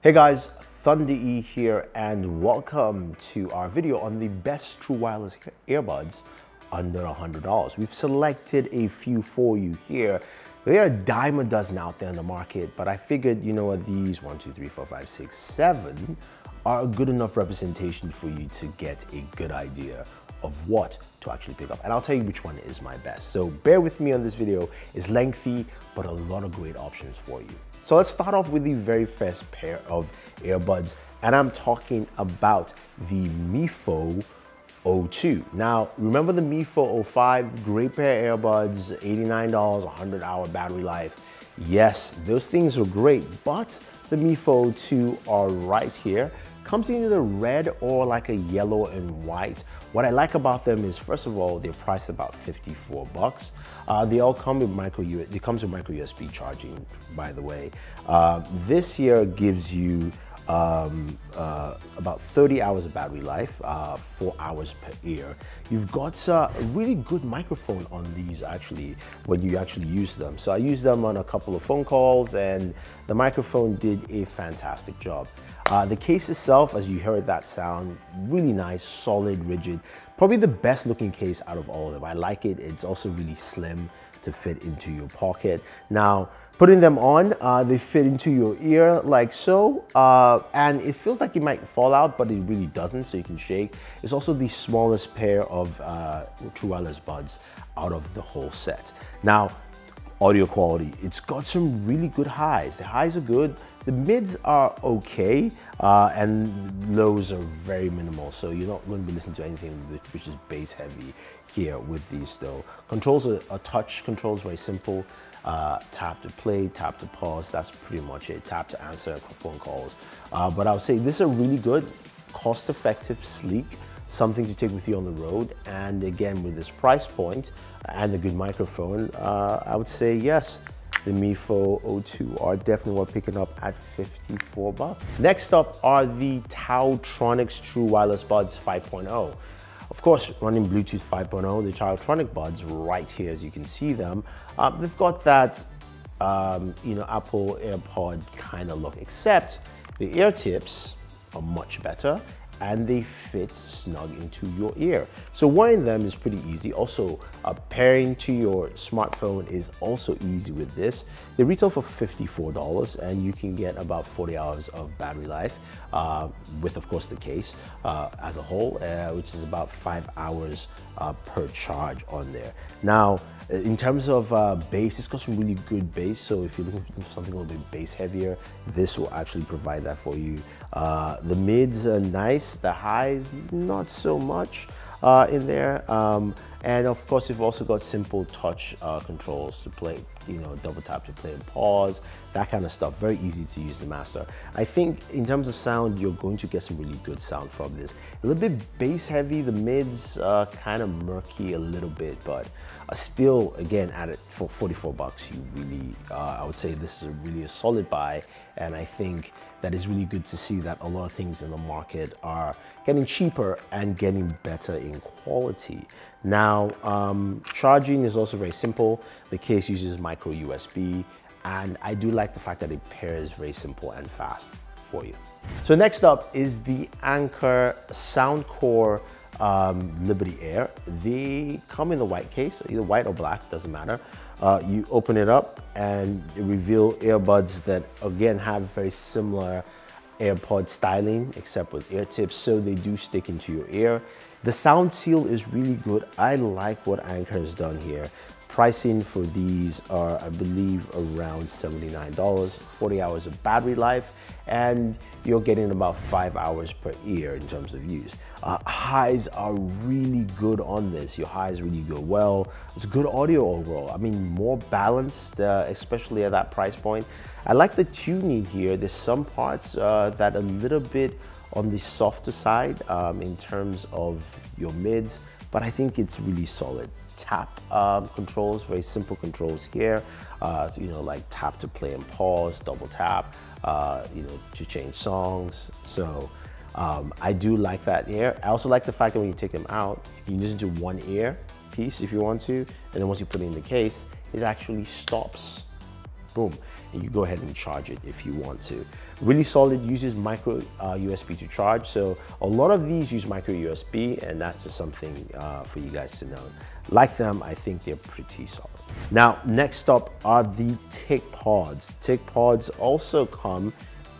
Hey guys, Thunder E here and welcome to our video on the best true wireless earbuds under $100. We've selected a few for you here. There are a dime a dozen out there in the market, but I figured, you know what, these one, two, three, four, five, six, seven are a good enough representation for you to get a good idea of what to actually pick up. And I'll tell you which one is my best. So bear with me on this video. It's lengthy, but a lot of great options for you. So let's start off with the very first pair of earbuds, and I'm talking about the Mifo O2. Now, remember the Mifo O5, great pair of earbuds, $89, 100 hour battery life. Yes, those things were great, but the Mifo O2 are right here. Comes in either red or like a yellow and white. What I like about them is, first of all, they're priced about 54 bucks. Uh, they all come with micro, it comes with micro USB charging, by the way. Uh, this here gives you um, uh, about 30 hours of battery life, uh, four hours per ear. You've got uh, a really good microphone on these actually when you actually use them. So I used them on a couple of phone calls and the microphone did a fantastic job. Uh, the case itself, as you heard that sound, really nice, solid, rigid. Probably the best looking case out of all of them. I like it. It's also really slim to fit into your pocket. Now, putting them on, uh, they fit into your ear like so, uh, and it feels like it might fall out, but it really doesn't, so you can shake. It's also the smallest pair of uh, true wireless buds out of the whole set. Now, audio quality. It's got some really good highs. The highs are good. The mids are okay, uh, and lows are very minimal. So you're not going to be listening to anything which is bass heavy here with these though. Controls are, are touch controls, very simple. Uh, tap to play, tap to pause, that's pretty much it. Tap to answer phone calls. Uh, but I would say this is a really good, cost effective, sleek, something to take with you on the road. And again, with this price point and a good microphone, uh, I would say yes, the Mifo O2 are definitely worth picking up at 54 bucks. Next up are the TaoTronics True Wireless Buds 5.0. Of course, running Bluetooth 5.0, the TaoTronic buds right here, as you can see them, uh, they've got that, um, you know, Apple AirPod kind of look, except the ear tips are much better and they fit snug into your ear. So wearing them is pretty easy. Also, uh, pairing to your smartphone is also easy with this. They retail for $54 and you can get about 40 hours of battery life uh, with of course the case uh, as a whole, uh, which is about five hours uh, per charge on there. Now, in terms of uh, bass, it's got some really good bass. So if you're looking for something a little bit bass heavier, this will actually provide that for you. The mids are nice, the highs not so much uh, in there. Um, and of course, you've also got simple touch uh, controls to play, you know, double tap to play and pause, that kind of stuff. Very easy to use the master. I think in terms of sound, you're going to get some really good sound from this. A little bit bass heavy, the mids uh, kind of murky a little bit, but uh, still, again, at it for 44 bucks, you really, uh, I would say this is a really a solid buy. And I think that is really good to see that a lot of things in the market are getting cheaper and getting better in quality. Now, um, charging is also very simple. The case uses micro USB, and I do like the fact that it pairs very simple and fast for you. So next up is the Anker Soundcore um, Liberty Air. They come in the white case, either white or black, doesn't matter. Uh, you open it up and reveal earbuds that again have very similar AirPod styling except with ear tips so they do stick into your ear. The sound seal is really good. I like what Anker has done here. Pricing for these are, I believe, around $79, 40 hours of battery life, and you're getting about five hours per ear in terms of use. Uh, highs are really good on this. Your highs really go well. It's good audio overall. I mean, more balanced, uh, especially at that price point. I like the tuning here. There's some parts uh, that a little bit on the softer side um, in terms of your mids, but I think it's really solid tap um, controls, very simple controls here. Uh, you know, like tap to play and pause, double tap, uh, you know, to change songs. So um, I do like that here. I also like the fact that when you take them out, you can listen to one ear piece if you want to, and then once you put it in the case, it actually stops boom, and you go ahead and charge it if you want to. Really solid, uses micro uh, USB to charge. So a lot of these use micro USB and that's just something uh, for you guys to know. Like them, I think they're pretty solid. Now, next up are the TicPods. TIC pods also come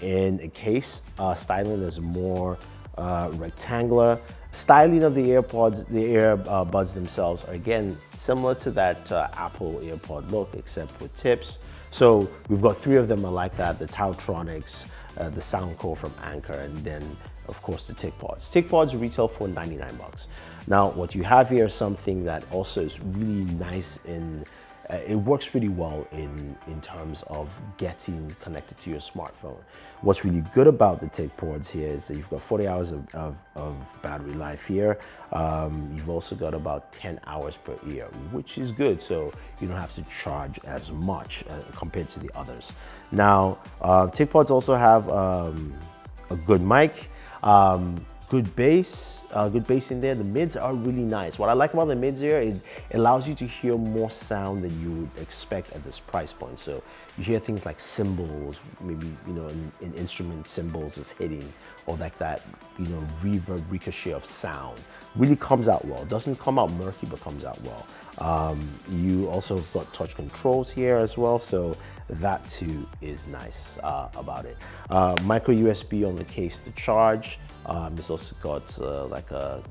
in a case. Uh, styling is more uh, rectangular. Styling of the AirPods, the earbuds themselves are again similar to that uh, Apple AirPod look, except with tips. So we've got three of them are like that, the TaoTronics, uh, the Soundcore from Anker, and then of course the TicPods. TIC pods retail for 99 bucks. Now what you have here is something that also is really nice in uh, it works pretty well in, in terms of getting connected to your smartphone. What's really good about the TicPods here is that you've got 40 hours of, of, of battery life here. Um, you've also got about 10 hours per year, which is good. So you don't have to charge as much uh, compared to the others. Now, uh, TicPods also have um, a good mic, um, good bass, uh, good bass in there. The mids are really nice. What I like about the mids here, it allows you to hear more sound than you would expect at this price point. So you hear things like cymbals, maybe, you know, an, an instrument cymbals is hitting or like that, you know, reverb ricochet of sound. Really comes out well. Doesn't come out murky, but comes out well. Um, you also have got touch controls here as well. So that too is nice uh, about it. Uh, micro USB on the case to charge. Um, it's also got uh, like a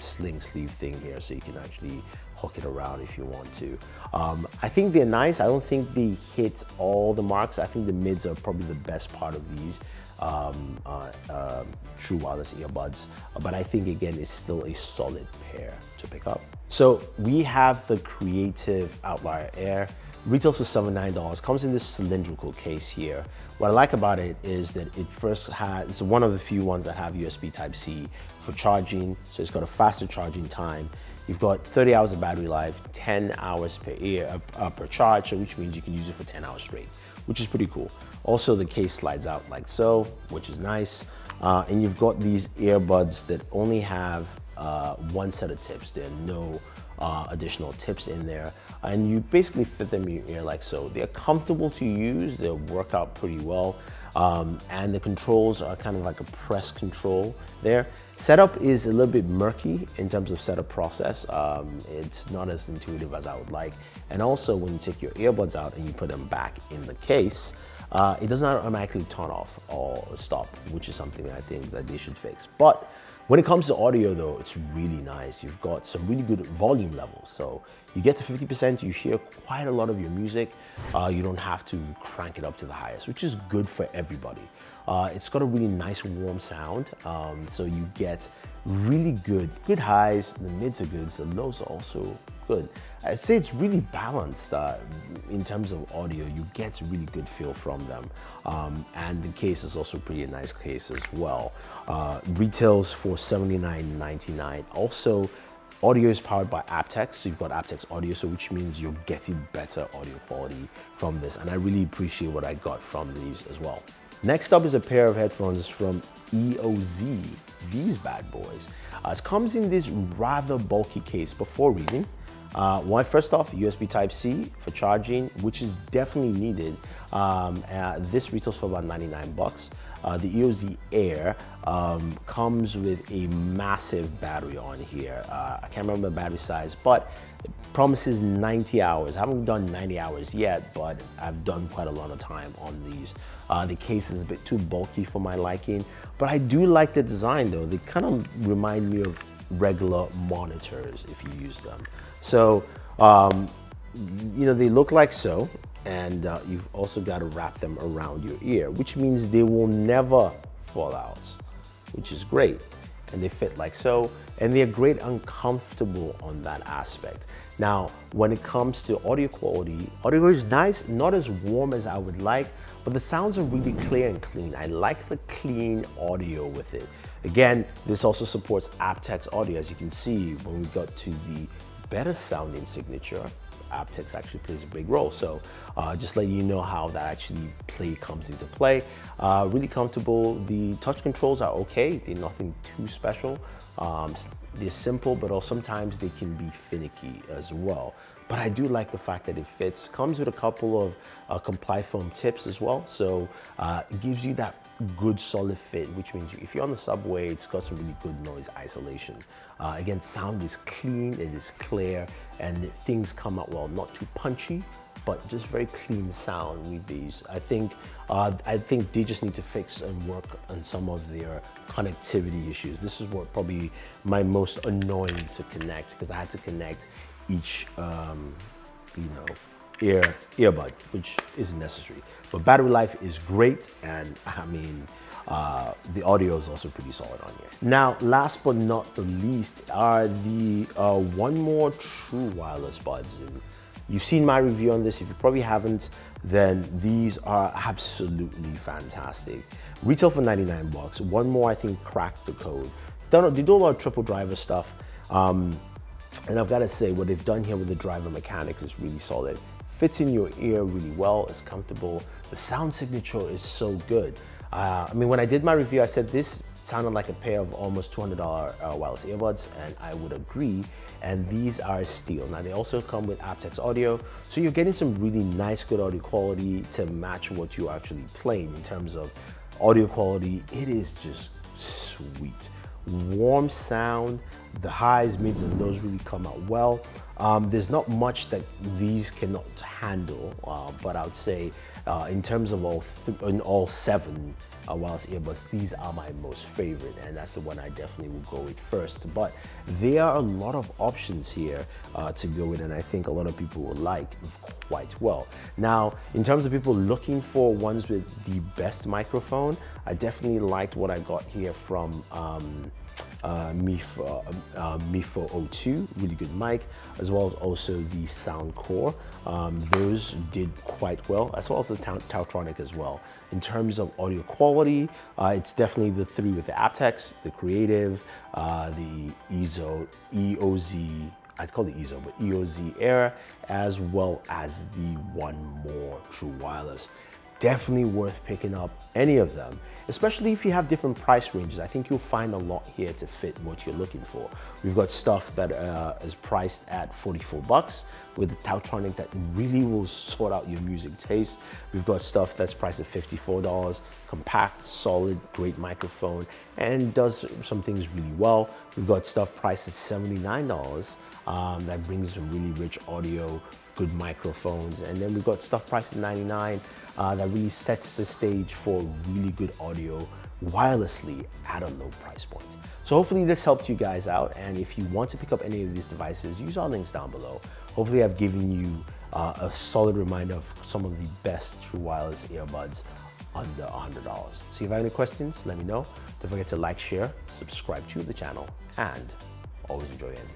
sling sleeve thing here so you can actually hook it around if you want to. Um, I think they're nice. I don't think they hit all the marks. I think the mids are probably the best part of these um, uh, uh, true wireless earbuds. But I think again, it's still a solid pair to pick up. So we have the Creative Outlier Air. Retails for $79, comes in this cylindrical case here. What I like about it is that it first has, it's one of the few ones that have USB Type-C for charging, so it's got a faster charging time. You've got 30 hours of battery life, 10 hours per ear, uh, per charge, which means you can use it for 10 hours straight, which is pretty cool. Also, the case slides out like so, which is nice. Uh, and you've got these earbuds that only have uh, one set of tips. There are no uh, additional tips in there and you basically fit them in your ear like so. They're comfortable to use, they work out pretty well. Um, and the controls are kind of like a press control there. Setup is a little bit murky in terms of setup process. Um, it's not as intuitive as I would like. And also when you take your earbuds out and you put them back in the case, uh, it does not automatically turn off or stop, which is something I think that they should fix. But when it comes to audio though, it's really nice. You've got some really good volume levels. So you get to 50%, you hear quite a lot of your music. Uh, you don't have to crank it up to the highest, which is good for everybody. Uh, it's got a really nice warm sound. Um, so you get really good, good highs, the mids are good, the lows are also good. I'd say it's really balanced uh, in terms of audio. You get really good feel from them. Um, and the case is also pretty nice case as well. Uh, retails for $79.99. Also, audio is powered by aptX, so you've got aptX audio, so which means you're getting better audio quality from this. And I really appreciate what I got from these as well. Next up is a pair of headphones from EOZ, these bad boys. Uh, it comes in this rather bulky case, but for a reason. Uh, one, first off, USB Type-C for charging, which is definitely needed. Um, uh, this retails for about 99 bucks. Uh, the EOZ Air um, comes with a massive battery on here. Uh, I can't remember the battery size, but it promises 90 hours. I haven't done 90 hours yet, but I've done quite a lot of time on these. Uh, the case is a bit too bulky for my liking, but I do like the design though. They kind of remind me of regular monitors if you use them. So, um, you know, they look like so, and uh, you've also got to wrap them around your ear, which means they will never fall out, which is great. And they fit like so, and they're great uncomfortable on that aspect. Now, when it comes to audio quality, audio is nice, not as warm as I would like, but the sounds are really clear and clean. I like the clean audio with it. Again, this also supports aptX audio. As you can see, when we got to the better sounding signature, aptX actually plays a big role. So uh, just let you know how that actually play comes into play. Uh, really comfortable. The touch controls are okay. They're nothing too special. Um, they're simple, but also sometimes they can be finicky as well. but I do like the fact that it fits. Comes with a couple of uh, comply foam tips as well. So uh, it gives you that good solid fit, which means if you're on the subway, it's got some really good noise isolation. Uh, again, sound is clean, it is clear, and things come out well, not too punchy, but just very clean sound with these. I think uh, I think they just need to fix and work on some of their connectivity issues. This is what probably my most annoying to connect because I had to connect each um, you know ear earbud, which isn't necessary. But battery life is great, and I mean. Uh, the audio is also pretty solid on here. Now, last but not the least are the uh, 1MORE true wireless buds. And You've seen my review on this. If you probably haven't, then these are absolutely fantastic. Retail for 99 bucks. 1MORE, I think, cracked the code. They do a lot of triple driver stuff. Um, and I've got to say, what they've done here with the driver mechanics is really solid. Fits in your ear really well, it's comfortable. The sound signature is so good. Uh, I mean, when I did my review, I said this sounded like a pair of almost $200 uh, wireless earbuds, and I would agree. And these are steel. Now, they also come with aptX audio, so you're getting some really nice, good audio quality to match what you're actually playing in terms of audio quality. It is just sweet. Warm sound, the highs, mids, and lows really come out well. Um, there's not much that these cannot handle, uh, but I would say uh, in terms of all, in all seven uh, wireless earbuds, these are my most favorite, and that's the one I definitely will go with first. But there are a lot of options here uh, to go with, and I think a lot of people will like quite well. Now, in terms of people looking for ones with the best microphone, I definitely liked what I got here from um, uh, uh, Mifo O2, really good mic, as well as also the Soundcore. Um, those did quite well, as well as the TaoTronic as well. In terms of audio quality, uh, it's definitely the three with the aptX, the Creative, uh, the EZO, EOZ, I'd call it EZO, but EOZ Air, as well as the One More True Wireless definitely worth picking up any of them, especially if you have different price ranges. I think you'll find a lot here to fit what you're looking for. We've got stuff that uh, is priced at 44 bucks with the TaoTronic that really will sort out your music taste. We've got stuff that's priced at $54, compact, solid, great microphone, and does some things really well. We've got stuff priced at $79 um, that brings some really rich audio, good microphones. And then we've got stuff priced at 99 uh, that really sets the stage for really good audio wirelessly at a low price point. So hopefully this helped you guys out. And if you want to pick up any of these devices, use our links down below. Hopefully I've given you uh, a solid reminder of some of the best true wireless earbuds under $100. So if you have any questions, let me know. Don't forget to like, share, subscribe to the channel, and always enjoy your.